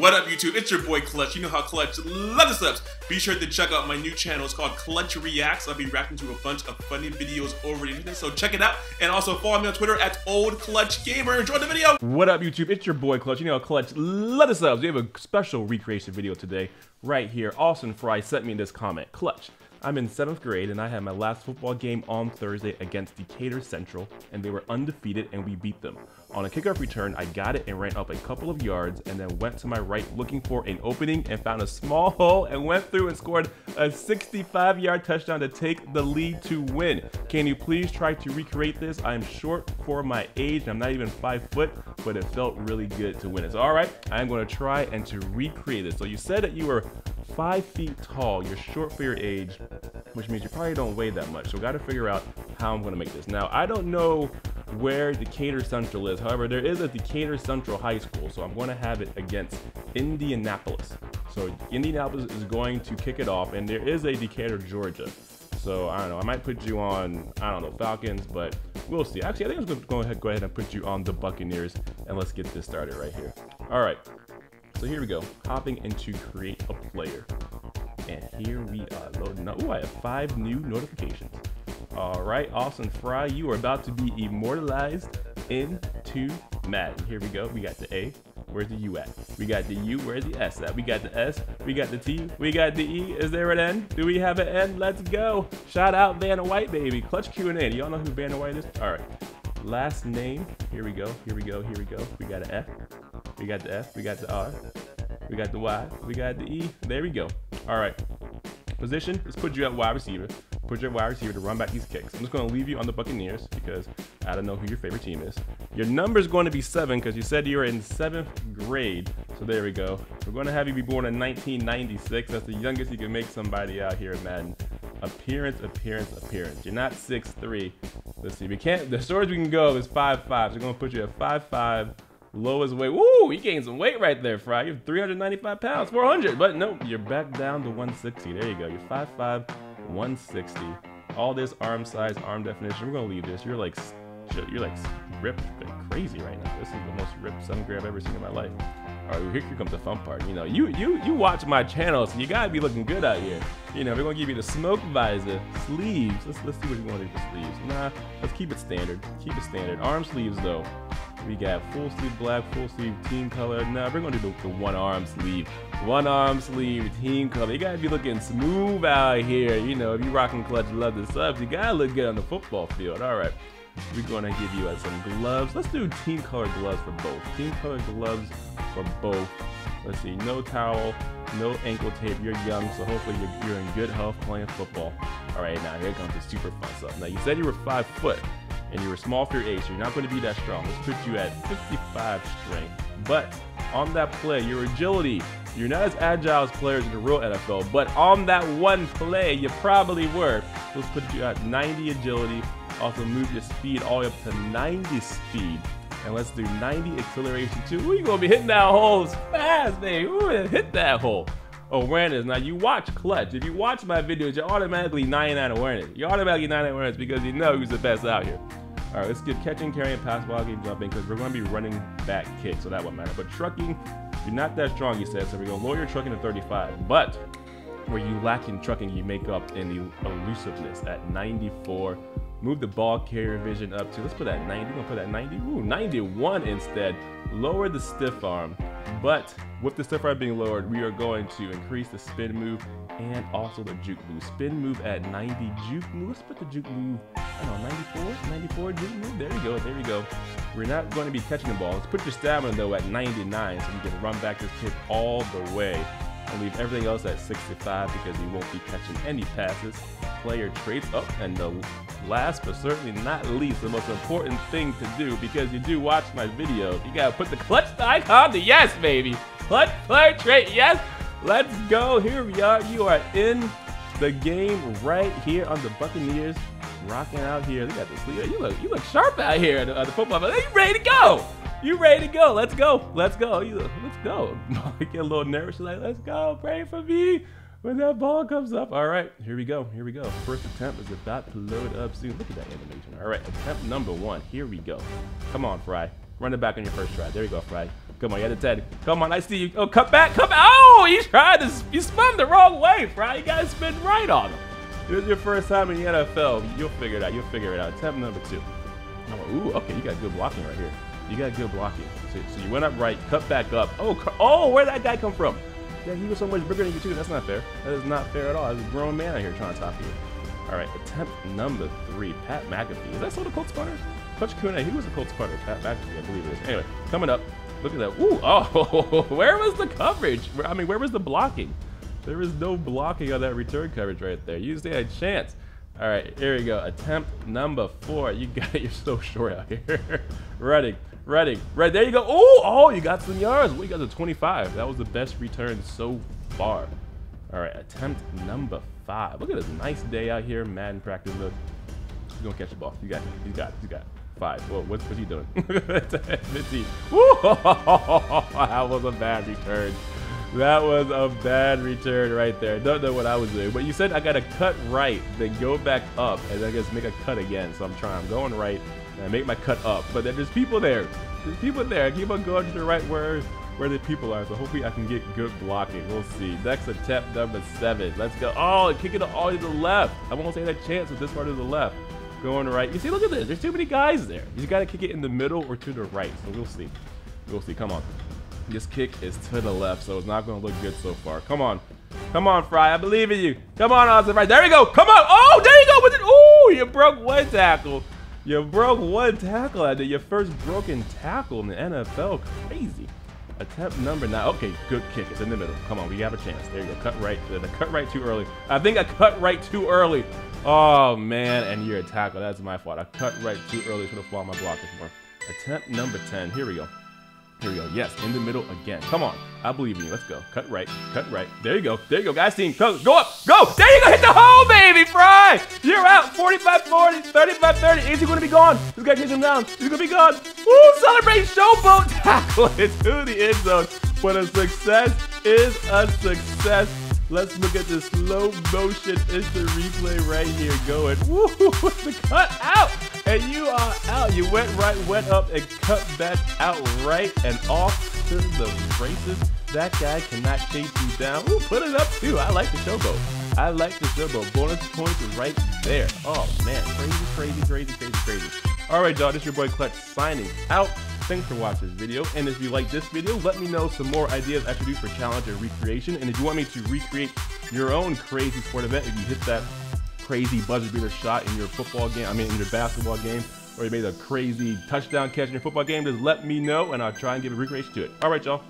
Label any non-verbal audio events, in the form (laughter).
What up, YouTube? It's your boy Clutch. You know how Clutch loves subs. Be sure to check out my new channel. It's called Clutch Reacts. I'll be reacting to a bunch of funny videos over the internet, so check it out. And also follow me on Twitter at Old Clutch Gamer. Enjoy the video. What up, YouTube? It's your boy Clutch. You know how Clutch loves subs. We have a special recreation video today, right here. Austen Frye sent me this comment. Clutch. I'm in seventh grade and I had my last football game on Thursday against Decatur Central, and they were undefeated and we beat them. On a kickoff return, I got it and ran up a couple of yards and then went to my right looking for an opening and found a small (laughs) hole and went through and scored a 65 yard touchdown to take the lead to win. Can you please try to recreate this? I'm short for my age. I'm not even five foot, but it felt really good to win it. So, all right, I'm going to try and to recreate this. So you said that you were five feet tall. You're short for your age, which means you probably don't weigh that much. So we got to figure out how I'm going to make this. Now, I don't know where Decatur Central is. However, there is a Decatur Central High School, so I'm going to have it against Indianapolis. So Indianapolis is going to kick it off, and there is a Decatur, Georgia. So I don't know. I might put you on I don't know Falcons, but we'll see. Actually, I think I'm going to go ahead, go ahead and put you on the Buccaneers, and let's get this started right here. All right. So here we go, hopping into create a player. And here we are loading up. Oh, I have five new notifications. All right, Austen Frye, you are about to be immortalized into Madden. Here we go. We got the A. Where's the U at? We got the U. Where's the S at? We got the S. We got the T. We got the E. Is there an N? Do we have an N? Let's go. Shout out Vanna White, baby. Clutch Q&A. Y'all know who Vanna White is? All right. Last name. Here we go. Here we go. Here we go. We got an F. We got the F, we got the R, we got the Y, we got the E. There we go. All right. Position, let's put you at wide receiver. Put you at wide receiver to run back these kicks. I'm just going to leave you on the Buccaneers because I don't know who your favorite team is. Your number is going to be seven because you said you were in seventh grade. So there we go. We're going to have you be born in 1996. That's the youngest you can make somebody out here in Madden. Appearance, appearance, appearance. You're not six three. Let's see. We can't. The shortest we can go is five five. So we're going to put you at five five lowest weight. Woo, you gained some weight right there, Frye. You're 395 pounds, 400. But no, you're back down to 160. There you go. You're 5'5", 160. All this arm size, arm definition. We're gonna leave this. You're like, you're like ripped like crazy right now. This is the most ripped seventh grade I've ever seen in my life. All right, here comes the fun part. You know, you you you watch my channel, so you gotta be looking good out here. You know, we're gonna give you the smoke visor, sleeves. Let's let's see what you want to do with sleeves. Nah, let's keep it standard. Keep it standard. Arm sleeves though. We got full sleeve black, full sleeve team color. Now we're gonna do the, the, one arm sleeve. One arm sleeve, team color. You gotta be looking smooth out here. You know, if you rocking clutch love the subs, you gotta look good on the football field. All right. We're gonna give you some gloves. Let's do team color gloves for both. Team color gloves for both. Let's see, no towel, no ankle tape. You're young, so hopefully you're, you're in good health playing football. All right, now here comes the super fun stuff. Now you said you were five foot and you were small for your age, so you're not going to be that strong. Let's put you at 55 strength. But on that play, your agility, you're not as agile as players in the real NFL, but on that one play, you probably were. Let's put you at 90 agility. Also move your speed all the way up to 90 speed. And let's do 90 acceleration too. Ooh, you're gonna be hitting that hole fast, man. Ooh, hit that hole. Awareness. Now you watch Clutch. If you watch my videos, you're automatically 99 awareness. You're automatically 99 awareness because you know who's the best out here. All right, let's get catching, carrying, pass, blocking, jumping, because we're going to be running back kick, so that won't matter. But trucking, you're not that strong, you said, so we're going to lower your trucking to 35. But where you lack in trucking, you make up in the elusiveness at 94. Move the ball carrier vision up to, let's put that 90. We're going to put that 90. Ooh, 91 instead. Lower the stiff arm. But with the stiff arm being lowered, we are going to increase the spin move and also the juke move. Spin move at 90, juke move. Let's put the juke move, I don't know, 94, 94 juke move. There you go, there you go. We're not going to be catching the ball. Let's put your stamina though at 99 so you can run back this kid all the way. And leave everything else at 65 because you won't be catching any passes. Player traits oh, and the last but certainly not least, the most important thing to do because you do watch my videos, you gotta put the clutch icon to yes, baby. Clutch player trait, yes. Let's go. Here we are. You are in the game right here on the Buccaneers, rocking out here. Look at this. You look, you look sharp out here at the, the football. But you ready to go? You ready to go? Let's go. Let's go. You let's go. I (laughs) get a little nervous. Like, let's go. Pray for me when that ball comes up. All right, here we go. Here we go. First attempt is about to load up soon. Look at that animation. All right, attempt number one. Here we go. Come on, Frye. Run it back on your first try. There you go, Frye. Come on, you had the 10. Come on, I see you. Oh, cut back, come back. Oh, you tried to, you spun the wrong way, Frye. You gotta spin right on him. It was your first time in the NFL. You'll figure it out. You'll figure it out. Attempt number two. Oh, ooh, okay, you got good blocking right here. You got good blocking. So, so, you went up right, cut back up. Oh, oh, where'd that guy come from? Yeah, he was so much bigger than you too. That's not fair. That is not fair at all. There's a grown man out here trying to top you. All right, attempt number three, Pat McAfee. Is that still the Colts punter? Coach Kuna, he was a Colts punter. Pat McAfee, I believe it is. Anyway, coming up, look at that. Ooh, (laughs) oh, (laughs) where was the coverage? I mean, where was the blocking? There was no blocking on that return coverage right there. You just had a chance. All right, here we go. Attempt number four. You got it. (laughs) You're so short out here. Ready, ready, right there you go. Oh, oh, you got some yards. We got the 25. That was the best return so far. All right, attempt number five. Look at this nice day out here. Madden practice. Look, he's gonna catch the ball. You got it. You got it. You got it. Five. Whoa, what's, what's he doing? (laughs) 15. Woo! (laughs) that was a bad return. That was a bad return right there. Don't know what I was doing. But you said I got to cut right, then go back up, and I guess make a cut again. So I'm trying. I'm going right, and I make my cut up. But then there's people there. There's people there. I keep on going to the right where where the people are. So hopefully I can get good blocking. We'll see. Next attempt number seven. Let's go. Oh, kick it all to the left. I won't say that chance with this part to the left. Going right. You see, look at this. There's too many guys there. You got to kick it in the middle or to the right. So we'll see. We'll see. Come on. This kick is to the left, so it's not going to look good so far. Come on. Come on, Frye. I believe in you. Come on, Austen Frye. There we go. Come on. Oh, there you go with it. Oh, you broke one tackle. You broke one tackle at Your first broken tackle in the NFL. Crazy. Attempt number nine. Okay, good kick. It's in the middle. Come on, we have a chance. There you go. Cut right. The cut right too early. I think I cut right too early. Oh, man. And you're a tackle. That's my fault. I cut right too early. Should have followed my blockers more. Attempt number 10. Here we go. Here we go. Yes, in the middle again. Come on. I believe in you. Let's go. Cut right. Cut right. There you go. There you go. Guys, team. Go, go up. Go. There you go. Hit the hole, baby. Frye. You're out. 45 40, 35 30. Is he going to be gone? This guy takes him down. He's going to be gone. Woo. Celebrate showboat (laughs) tackle into the end zone. But a success is a success. Let's look at the slow motion instant replay right here going. Woo, (laughs) the cut out. And you are out. You went right, went up, and cut back out right and off to the races. That guy cannot chase you down. Ooh, put it up too. I like the showboat. I like the showboat. Bonus points right there. Oh man, crazy, crazy, crazy, crazy, crazy. All right, dog. This is your boy Clutch signing out. Thanks for watching this video. And if you like this video, let me know some more ideas I should do for challenge and recreation. And if you want me to recreate your own crazy sport event, if you hit that crazy buzzer beater shot in your football game, I mean in your basketball game, or you made a crazy touchdown catch in your football game, just let me know and I'll try and give a recreation to it. All right, y'all.